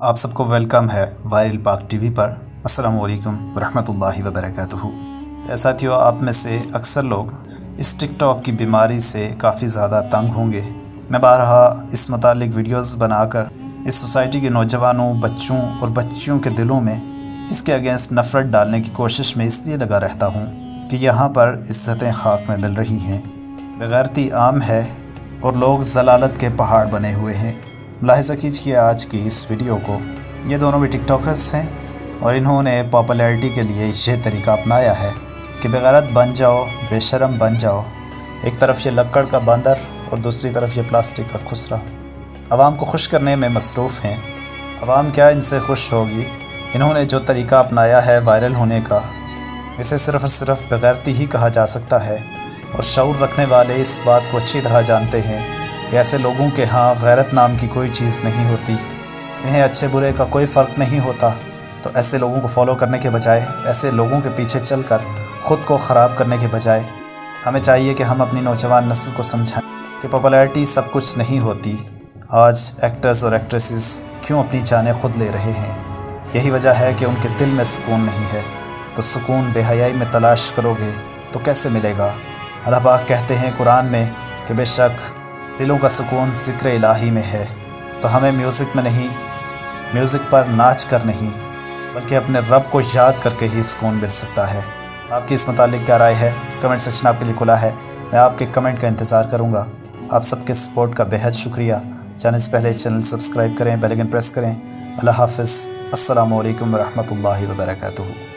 आप सबको वेलकम है वायरल पाक टीवी पर। अस्सलाम वालेकुम रहमतुल्लाहि व बरकातुहू साथियों, आप में से अक्सर लोग इस टिकटॉक की बीमारी से काफ़ी ज़्यादा तंग होंगे। मैं बारहा इस मतलब वीडियोस बनाकर इस सोसाइटी के नौजवानों, बच्चों और बच्चियों के दिलों में इसके अगेंस्ट नफ़रत डालने की कोशिश में इसलिए लगा रहता हूँ कि यहाँ पर इज़्ज़तें खाक में मिल रही हैं। बगैरती आम है और लोग जलालत के पहाड़ बने हुए हैं। मुलाहजा कीजिए आज की इस वीडियो को। ये दोनों भी टिकटॉकर्स हैं और इन्होंने पॉपुलैरिटी के लिए ये तरीका अपनाया है कि बेगैरत बन जाओ, बेशरम बन जाओ। एक तरफ़ ये लक्कड़ का बंदर और दूसरी तरफ़ ये प्लास्टिक का खुसरा। आवाम को खुश करने में मसरूफ़ हैं। आवाम क्या इनसे खुश होगी? इन्होंने जो तरीका अपनाया है वायरल होने का, इसे सिर्फ़ और सिर्फ़ बगैरती ही कहा जा सकता है। और शूर रखने वाले इस बात को अच्छी तरह जानते हैं कि ऐसे लोगों के यहाँ गैरत नाम की कोई चीज़ नहीं होती। इन्हें अच्छे बुरे का कोई फ़र्क नहीं होता। तो ऐसे लोगों को फॉलो करने के बजाय, ऐसे लोगों के पीछे चलकर, ख़ुद को ख़राब करने के बजाय, हमें चाहिए कि हम अपनी नौजवान नस्ल को समझाएँ कि पॉपुलैरिटी सब कुछ नहीं होती। आज एक्टर्स और एक्ट्रेसेस क्यों अपनी जानें खुद ले रहे हैं? यही वजह है कि उनके दिल में सुकून नहीं है। तो सुकून बेहयाई में तलाश करोगे तो कैसे मिलेगा? अल्लाह कहते हैं कुरान में कि बेशक दिलों का सुकून ज़िक्र इलाही में है। तो हमें म्यूज़िक में नहीं म्यूज़िक पर नाच कर नहीं, बल्कि अपने रब को याद करके ही सुकून मिल सकता है। आपकी इस मतलब क्या राय है? कमेंट सेक्शन आपके लिए खुला है। मैं आपके कमेंट का इंतज़ार करूँगा। आप सबके सपोर्ट का बेहद शुक्रिया। चैनल से पहले चैनल सब्सक्राइब करें बेल आइकन प्रेस करें। अल्लाह हाफिज़। अस्सलाम वालेकुम रहमतुल्लाहि व बरकातुहू